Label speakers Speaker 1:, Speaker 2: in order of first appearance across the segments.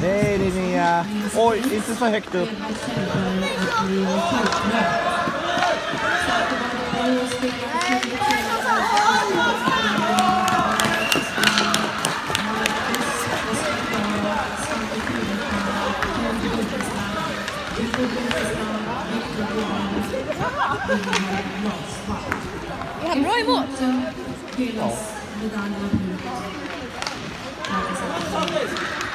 Speaker 1: Hej Linnea! Uh, oj, inte så högt upp.
Speaker 2: Är han bra emot?
Speaker 3: Thank you.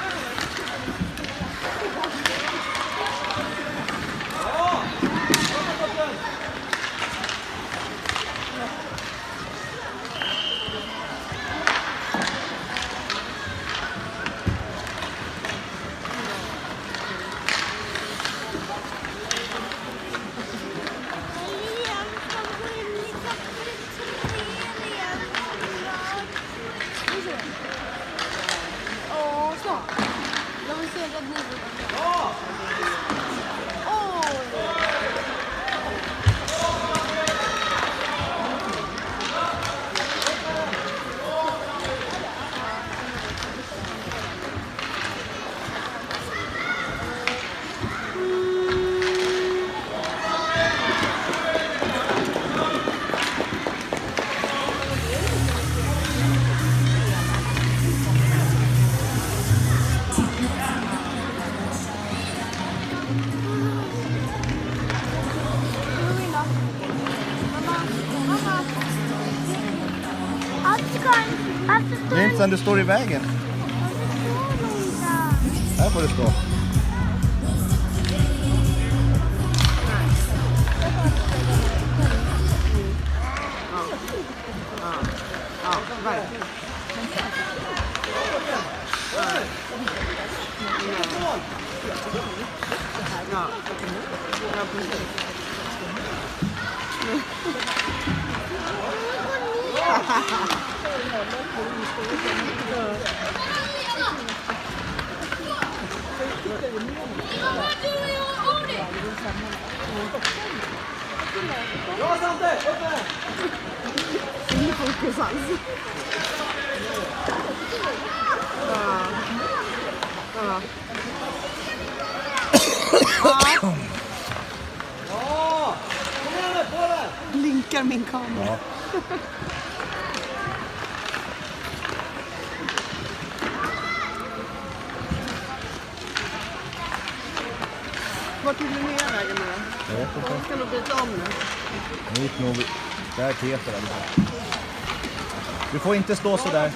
Speaker 1: Det är inte så du står i vägen. Här får du stå.
Speaker 4: Blinkar min kamera.
Speaker 1: Ja.
Speaker 4: Vart tog Linnea vägen nu då? Hon ska nog byta om nu.
Speaker 1: Nu gick nog... Där är Peter alltså. Du får inte stå så där.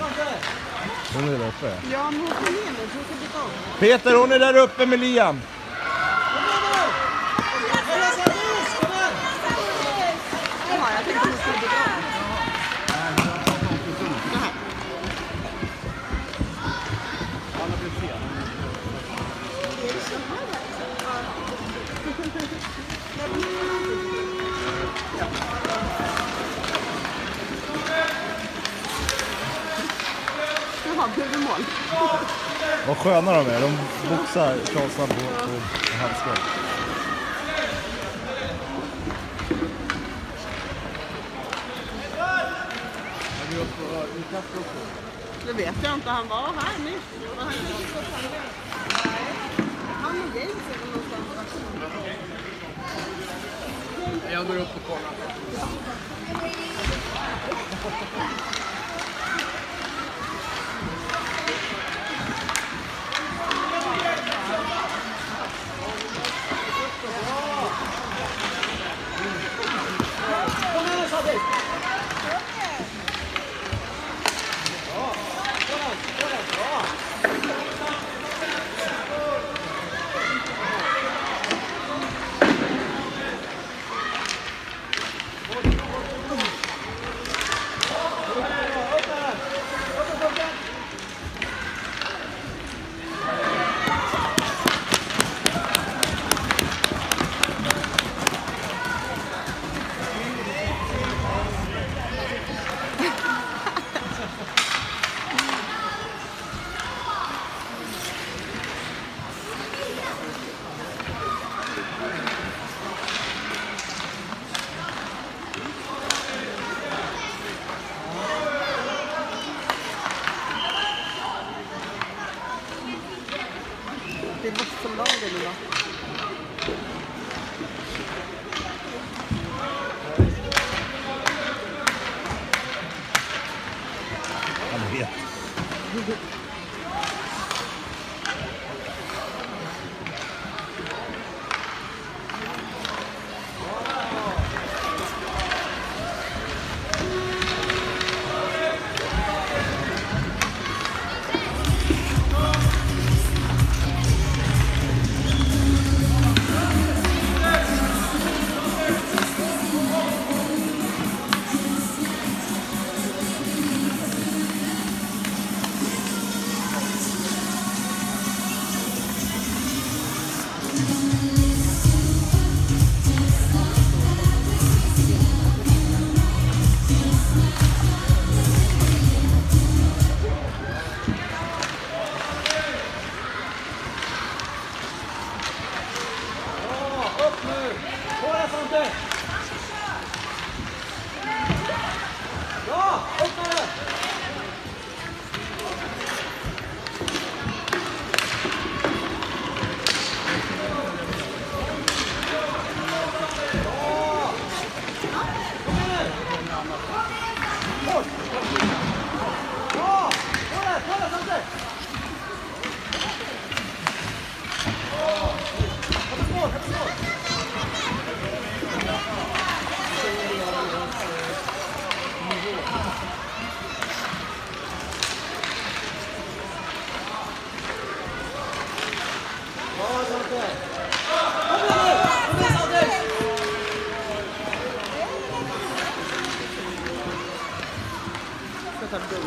Speaker 1: Hon är där uppe.
Speaker 4: Ja, men hon ska ner nu så hon ska byta om.
Speaker 1: Peter, hon är där uppe med Liam.
Speaker 4: Jaha, blev det mål?
Speaker 1: Vad sköna de är. De boxar Karlsson på, på handskar.
Speaker 4: Det vet jag inte. Han var här nyss. Han och James är väl någonstans.
Speaker 5: Jag går upp och kollar.
Speaker 4: です。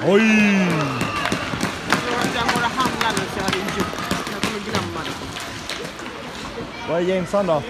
Speaker 6: Oj!
Speaker 4: Jag tror att nu så jag hade gjort. Jag kommer glömma det.
Speaker 6: Vad är Jamesan då?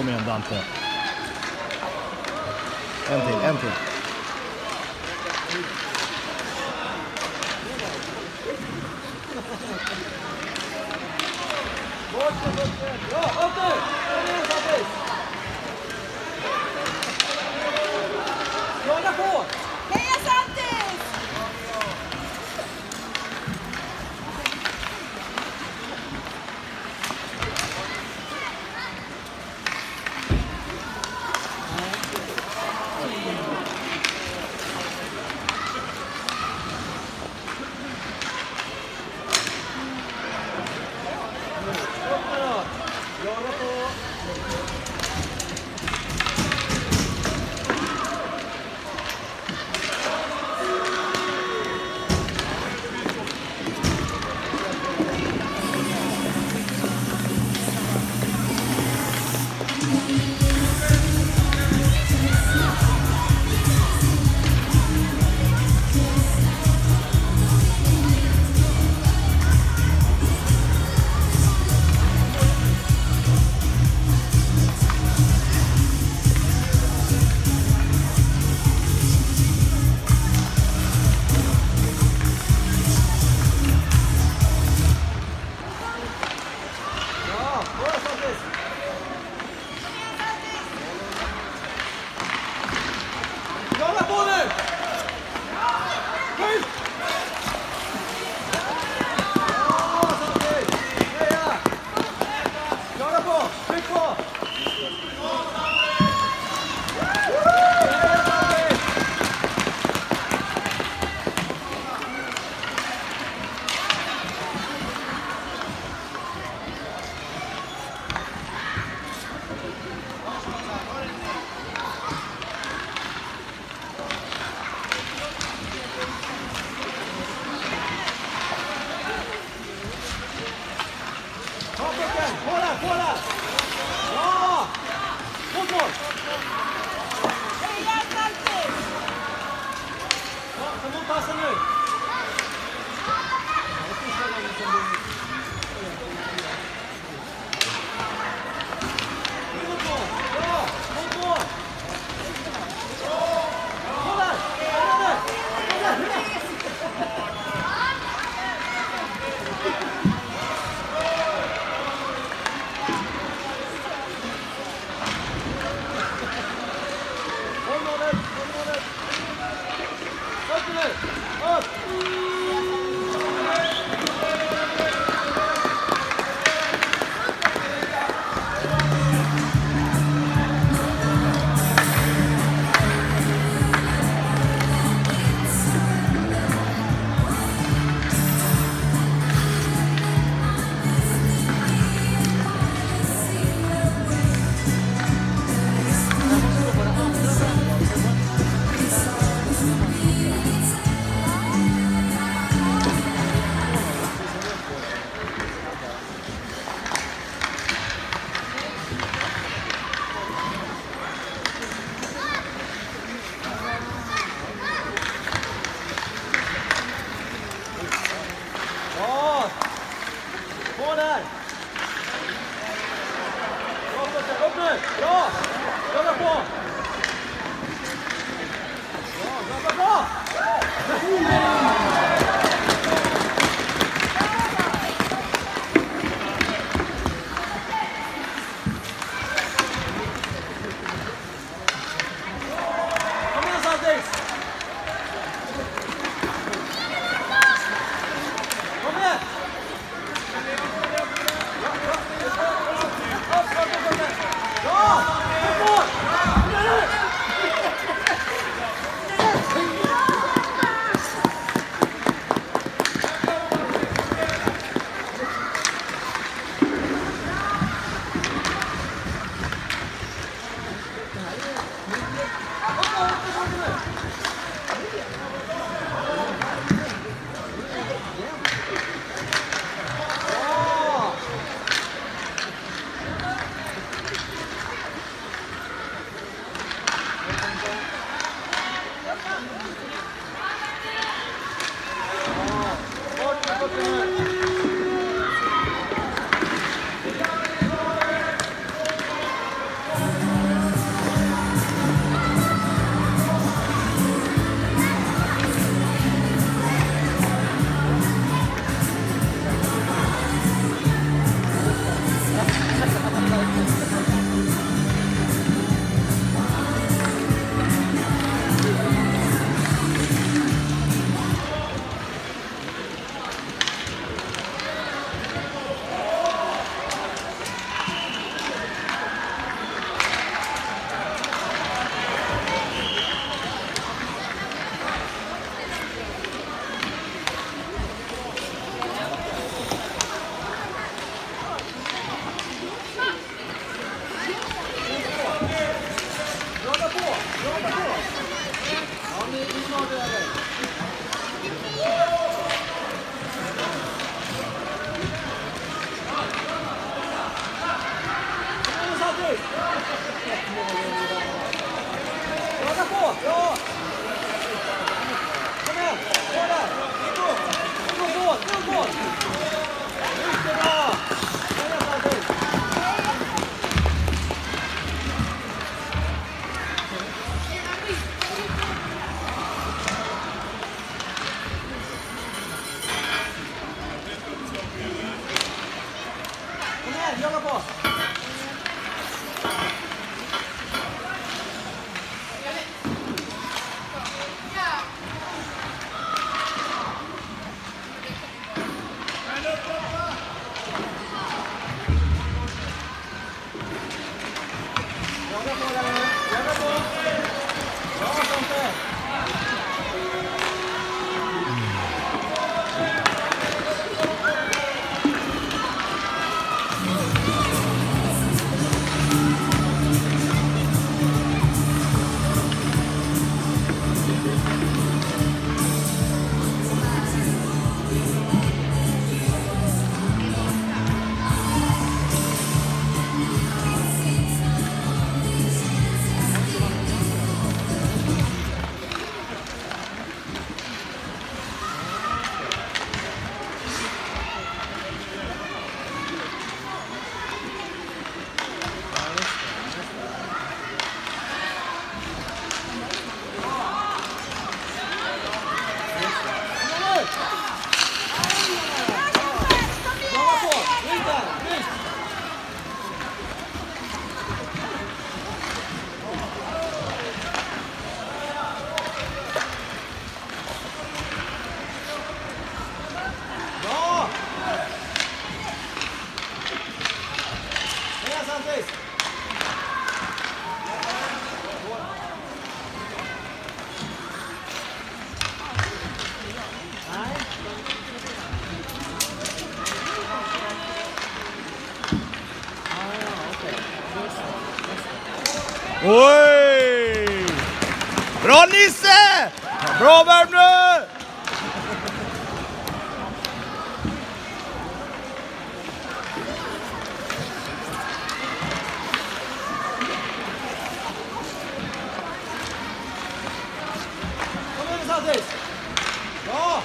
Speaker 6: Kom igen Dante. En till, en till.
Speaker 3: Heja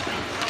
Speaker 4: 何?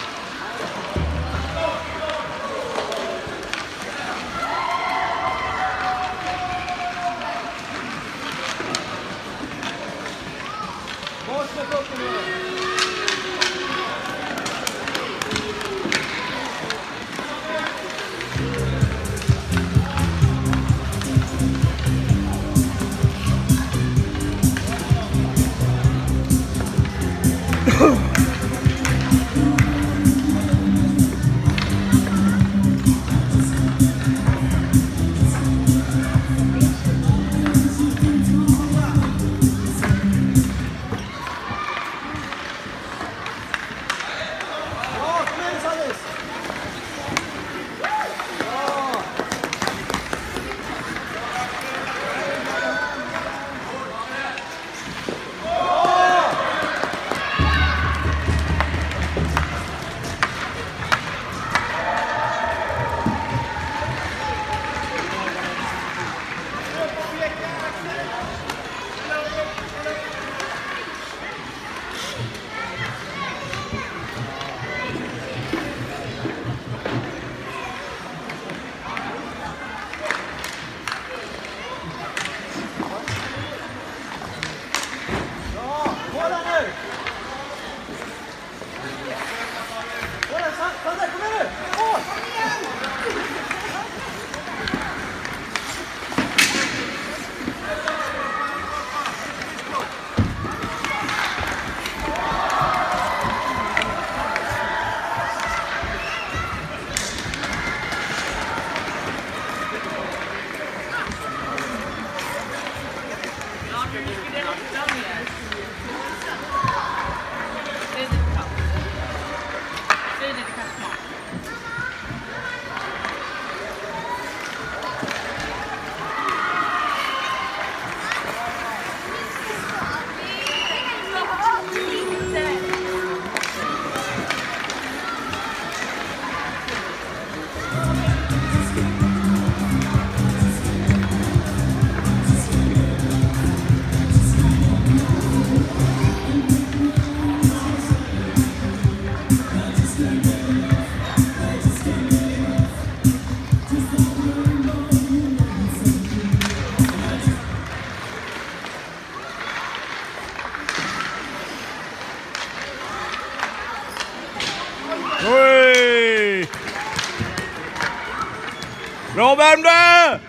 Speaker 4: November!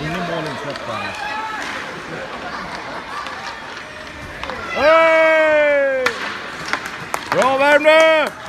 Speaker 6: Ingen mål insläppta. Hey! Bra Värmdö!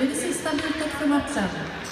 Speaker 6: Wilson
Speaker 1: Stadion to Twoja Przerwa.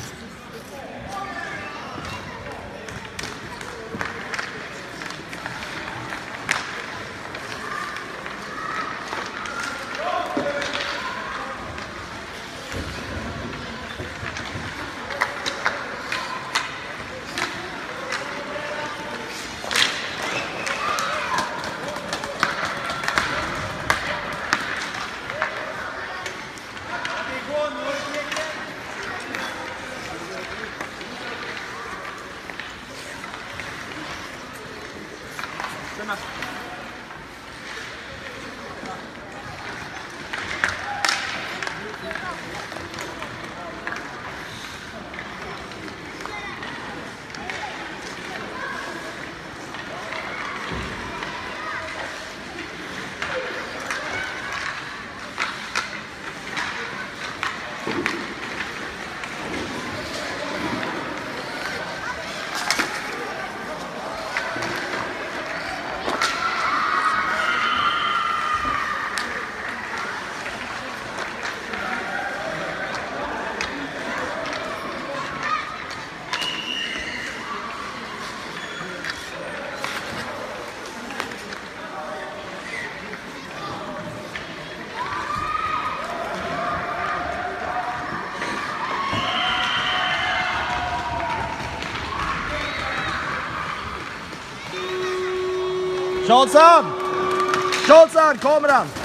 Speaker 1: Scholz an! Scholz
Speaker 6: an, komm ran!